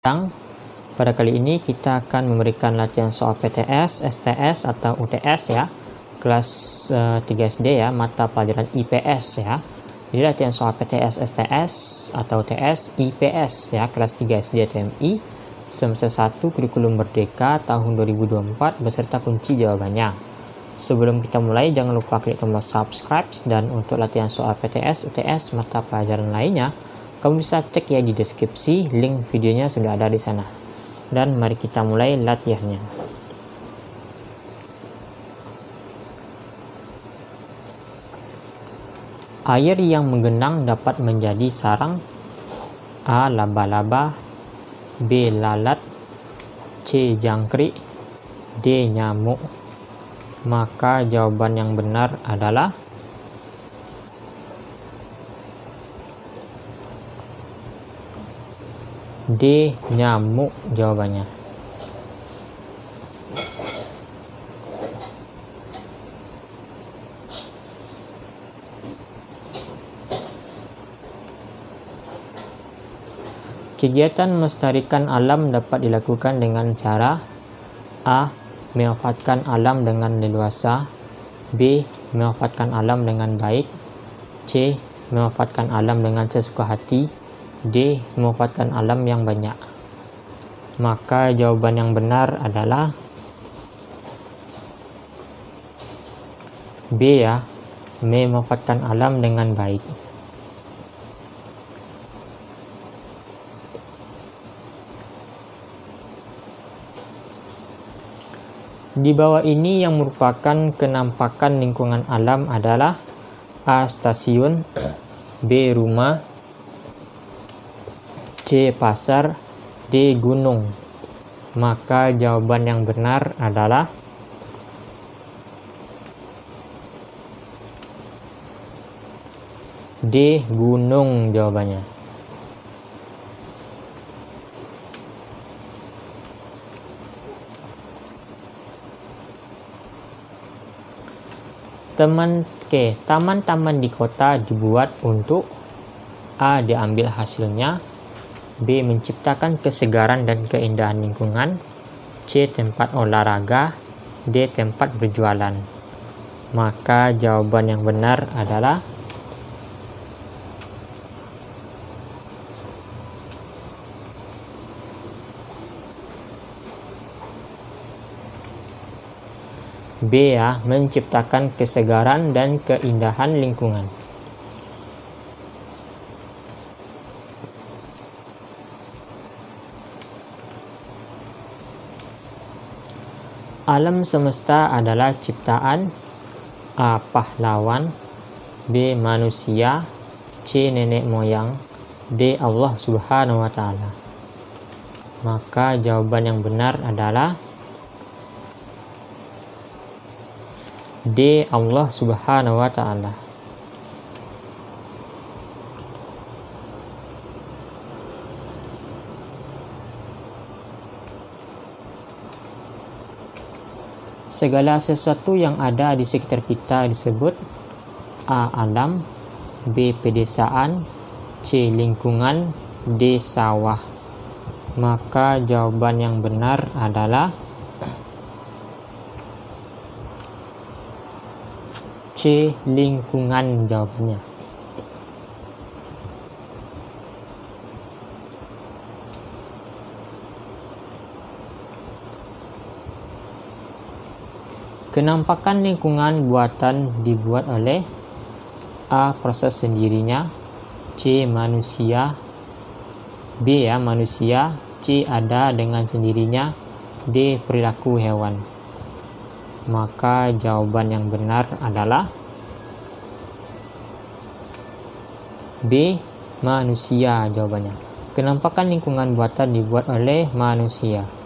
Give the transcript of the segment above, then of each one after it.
datang. Pada kali ini kita akan memberikan latihan soal PTS, STS atau UTS ya. Kelas uh, 3 SD ya, mata pelajaran IPS ya. Jadi latihan soal PTS, STS atau UTS, IPS ya, kelas 3 SD TMI semester 1 kurikulum merdeka tahun 2024 beserta kunci jawabannya. Sebelum kita mulai, jangan lupa klik tombol subscribe dan untuk latihan soal PTS, UTS, mata pelajaran lainnya, kamu bisa cek ya di deskripsi, link videonya sudah ada di sana. Dan mari kita mulai latihannya. Air yang menggenang dapat menjadi sarang A. Laba-laba B. Lalat C. Jangkrik D. Nyamuk Maka jawaban yang benar adalah D. Nyamuk jawabannya. Kegiatan melestarikan alam dapat dilakukan dengan cara A. Memanfaatkan alam dengan leluasa B. Memanfaatkan alam dengan baik C. Memanfaatkan alam dengan sesuka hati D. Memanfaatkan alam yang banyak. Maka jawaban yang benar adalah B ya, memanfaatkan alam dengan baik. Di bawah ini yang merupakan kenampakan lingkungan alam adalah A. Stasiun B. Rumah C. Pasar D. Gunung Maka jawaban yang benar adalah D. Gunung jawabannya Teman Oke, taman-taman di kota dibuat untuk A. Diambil hasilnya B. Menciptakan kesegaran dan keindahan lingkungan C. Tempat olahraga D. Tempat berjualan Maka jawaban yang benar adalah B ya, menciptakan kesegaran dan keindahan lingkungan. Alam semesta adalah ciptaan A. Pahlawan B. Manusia C. Nenek moyang D. Allah subhanahu wa ta'ala Maka jawaban yang benar adalah D. Allah subhanahu wa ta'ala Segala sesuatu yang ada di sekitar kita disebut A. Alam B. Pedesaan C. Lingkungan D. Sawah Maka jawaban yang benar adalah C. Lingkungan jawabannya Kenampakan lingkungan buatan dibuat oleh A. Proses sendirinya C. Manusia B. Ya, manusia C. Ada dengan sendirinya D. Perilaku hewan Maka jawaban yang benar adalah B. Manusia jawabannya Kenampakan lingkungan buatan dibuat oleh manusia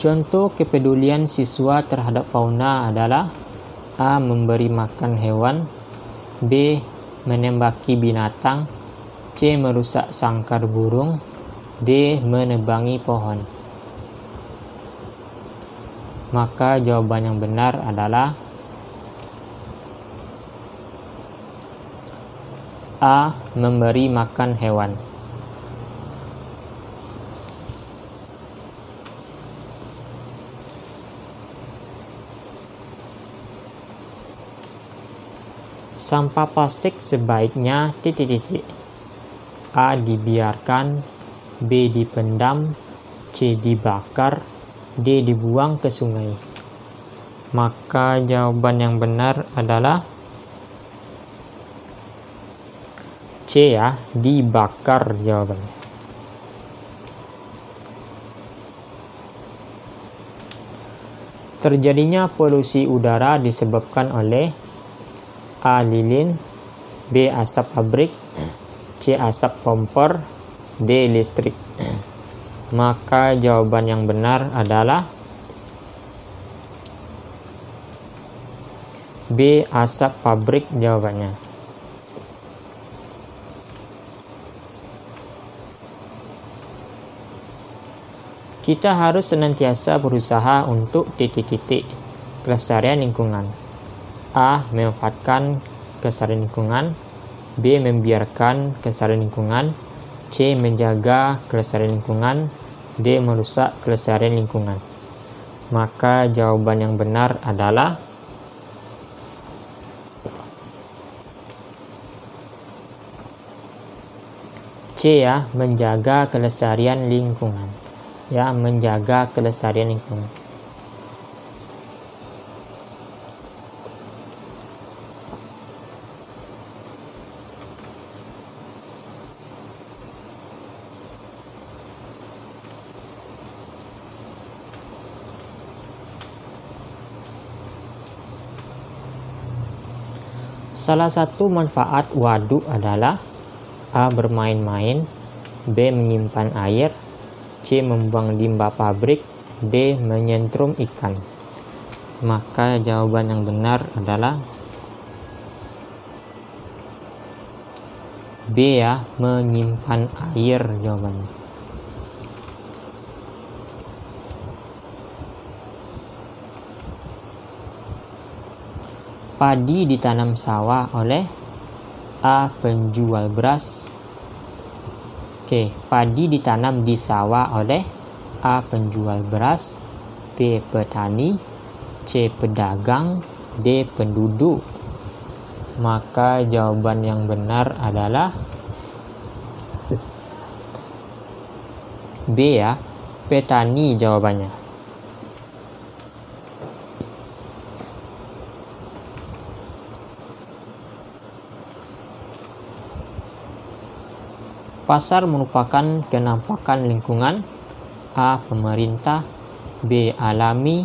Contoh kepedulian siswa terhadap fauna adalah A. Memberi makan hewan B. Menembaki binatang C. Merusak sangkar burung D. Menebangi pohon Maka jawaban yang benar adalah A. Memberi makan hewan Sampah plastik sebaiknya titik-titik. A. Dibiarkan B. Dipendam C. Dibakar D. Dibuang ke sungai Maka jawaban yang benar adalah C ya, dibakar jawabannya. Terjadinya polusi udara disebabkan oleh A. Lilin B. Asap pabrik C. Asap kompor D. Listrik Maka jawaban yang benar adalah B. Asap pabrik jawabannya Kita harus senantiasa berusaha untuk titik-titik kelestarian lingkungan A. Memanfaatkan kelestarian lingkungan B. Membiarkan kelestarian lingkungan C. Menjaga kelestarian lingkungan D. Merusak kelestarian lingkungan Maka jawaban yang benar adalah C ya, menjaga kelestarian lingkungan. Ya, menjaga kelestarian lingkungan. Salah satu manfaat waduk adalah A. Bermain-main B. Menyimpan air C. Membuang limbah pabrik D. Menyentrum ikan Maka jawaban yang benar adalah B ya, menyimpan air jawabannya. Padi ditanam sawah oleh A. Penjual beras Oke, padi ditanam di sawah oleh A. Penjual beras B. Petani C. Pedagang D. Penduduk Maka jawaban yang benar adalah B ya, petani jawabannya. Pasar merupakan kenampakan lingkungan A. Pemerintah B. Alami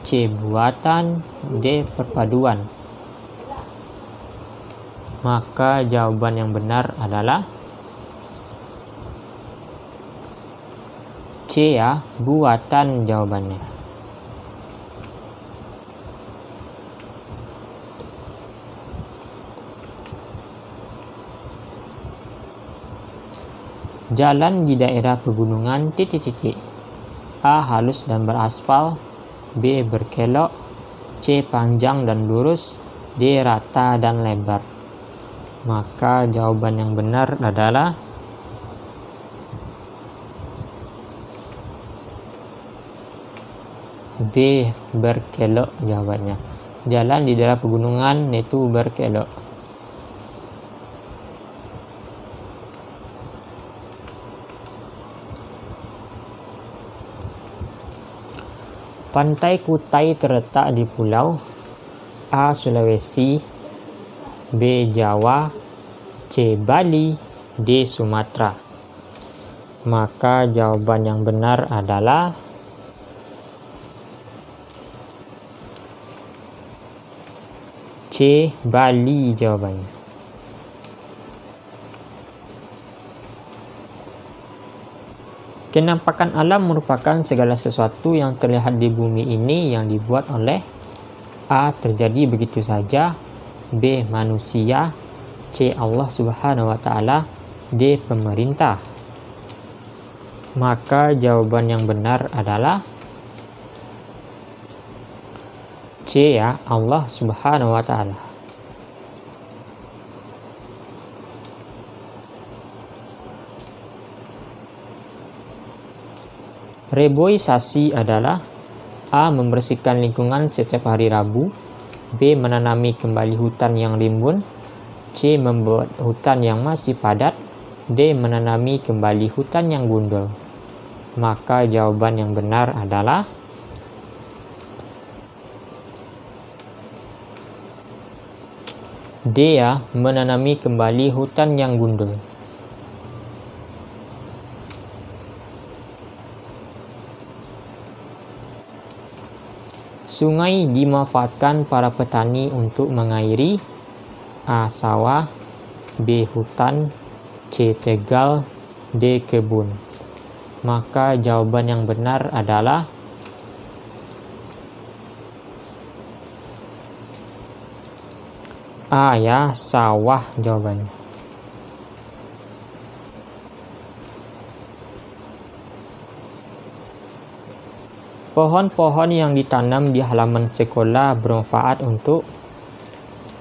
C. Buatan D. Perpaduan Maka jawaban yang benar adalah C ya, buatan jawabannya. Jalan di daerah pegunungan titik-titik. A. Halus dan beraspal. B. Berkelok. C. Panjang dan lurus. D. Rata dan lebar. Maka jawaban yang benar adalah B. Berkelok jawabannya. Jalan di daerah pegunungan itu berkelok. Pantai Kutai terletak di pulau A. Sulawesi B. Jawa C. Bali D. Sumatera Maka jawaban yang benar adalah C. Bali jawabannya Kenampakan alam merupakan segala sesuatu yang terlihat di bumi ini yang dibuat oleh A. Terjadi begitu saja B. Manusia C. Allah subhanahu wa ta'ala D. Pemerintah Maka jawaban yang benar adalah C ya, Allah Subhanahu wa taala. Reboisasi adalah A. Membersihkan lingkungan setiap hari Rabu B. Menanami kembali hutan yang rimbun C. Membuat hutan yang masih padat D. Menanami kembali hutan yang gundul Maka jawaban yang benar adalah D ya, menanami kembali hutan yang gundul. Sungai dimanfaatkan para petani untuk mengairi A. Sawah B. Hutan C. Tegal D. Kebun Maka jawaban yang benar adalah A ya, sawah jawabannya. Pohon-pohon yang ditanam di halaman sekolah bermanfaat untuk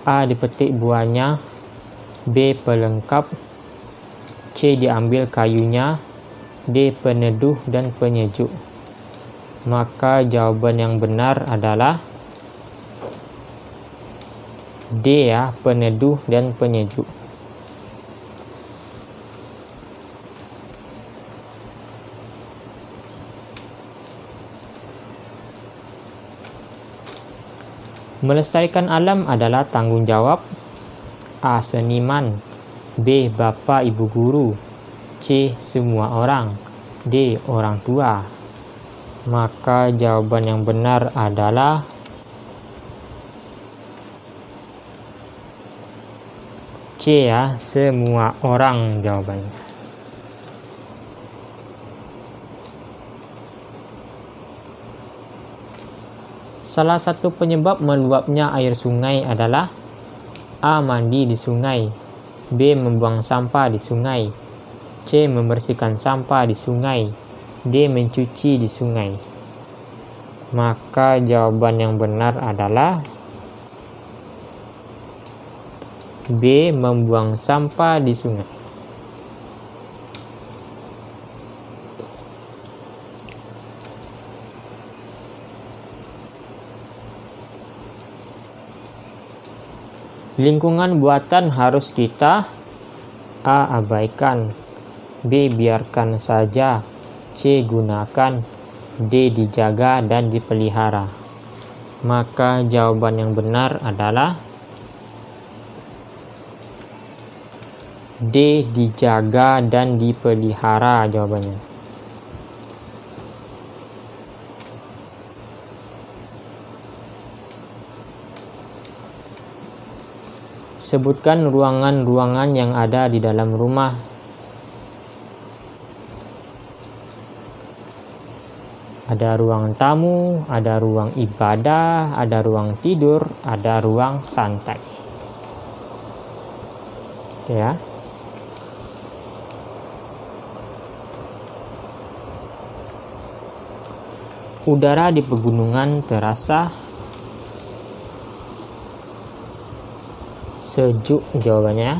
A. Dipetik buahnya B. Pelengkap C. Diambil kayunya D. Peneduh dan penyejuk Maka jawaban yang benar adalah D ya, peneduh dan penyejuk. Melestarikan alam adalah tanggung jawab A. Seniman B. Bapa Ibu Guru C. Semua orang D. Orang tua Maka jawaban yang benar adalah C ya, semua orang jawabannya. Salah satu penyebab meluapnya air sungai adalah A. Mandi di sungai B. Membuang sampah di sungai C. Membersihkan sampah di sungai D. Mencuci di sungai Maka jawaban yang benar adalah B. Membuang sampah di sungai Lingkungan buatan harus kita A. Abaikan B. Biarkan saja C. Gunakan D. Dijaga dan dipelihara Maka jawaban yang benar adalah D. Dijaga dan dipelihara jawabannya Sebutkan ruangan-ruangan yang ada di dalam rumah. Ada ruang tamu, ada ruang ibadah, ada ruang tidur, ada ruang santai. Oke ya. Udara di pegunungan terasa sejuk jawabannya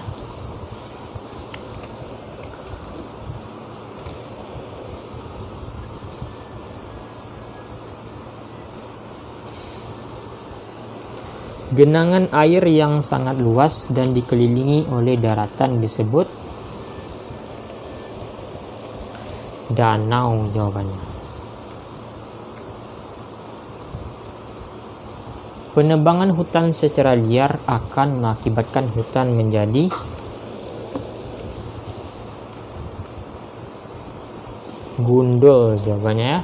Genangan air yang sangat luas dan dikelilingi oleh daratan disebut danau jawabannya. Penebangan hutan secara liar akan mengakibatkan hutan menjadi gundul jawabannya ya.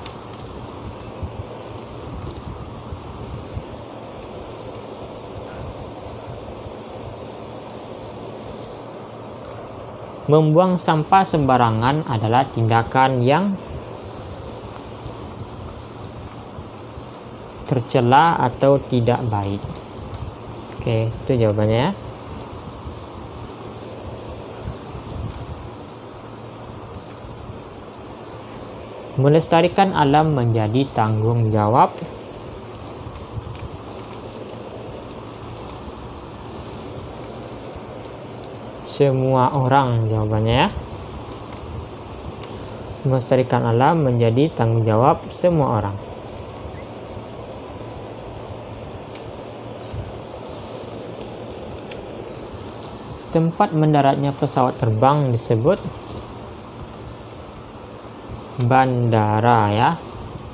Membuang sampah sembarangan adalah tindakan yang tercela atau tidak baik. Oke, itu jawabannya. Ya. Melestarikan alam menjadi tanggung jawab semua orang jawabannya ya melestarikan alam menjadi tanggung jawab semua orang tempat mendaratnya pesawat terbang disebut bandara ya.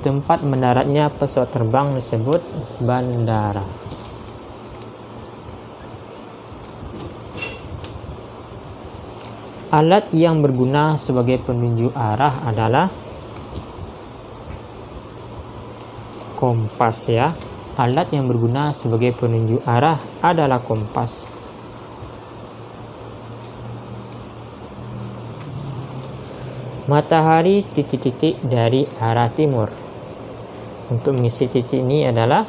Tempat mendaratnya pesawat terbang disebut bandara. Alat yang berguna sebagai penunjuk arah adalah kompas ya. Alat yang berguna sebagai penunjuk arah adalah kompas matahari titik-titik dari arah timur. Untuk mengisi titik ini adalah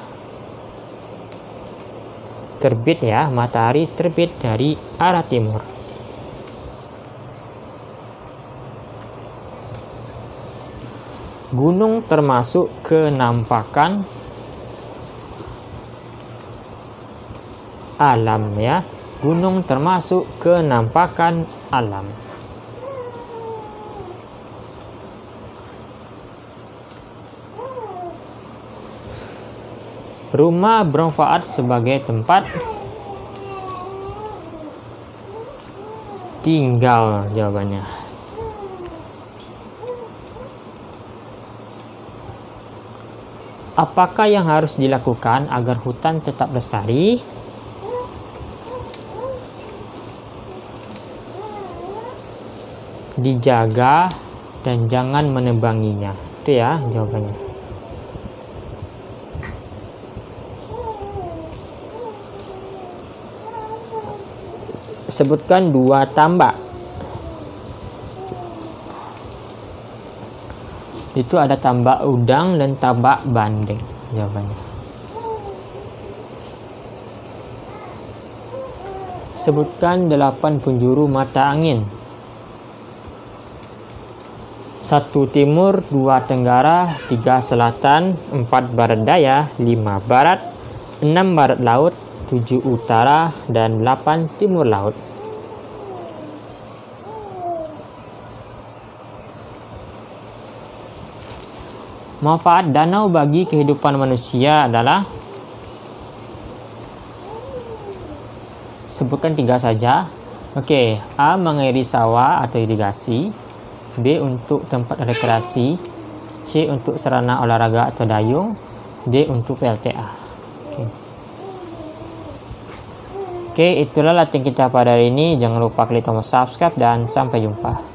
terbit ya, matahari terbit dari arah timur. Gunung termasuk kenampakan alam ya. Gunung termasuk kenampakan alam. Rumah bermanfaat sebagai tempat tinggal jawabannya. Apakah yang harus dilakukan agar hutan tetap lestari? Dijaga dan jangan menebanginya. Itu ya jawabannya. Sebutkan dua tambak. Itu ada tambak udang dan tambak bandeng. Jawabannya. Sebutkan delapan penjuru mata angin. Satu timur, dua tenggara, tiga selatan, empat barat daya, lima barat, enam barat laut, 7 utara, dan 8 timur laut. Manfaat danau bagi kehidupan manusia adalah sebutkan tiga saja. Oke, A mengairi sawah atau irigasi, B untuk tempat rekreasi, C untuk sarana olahraga atau dayung, D untuk PLTA. Oke. Oke, itulah latihan kita pada hari ini. Jangan lupa klik tombol subscribe dan sampai jumpa.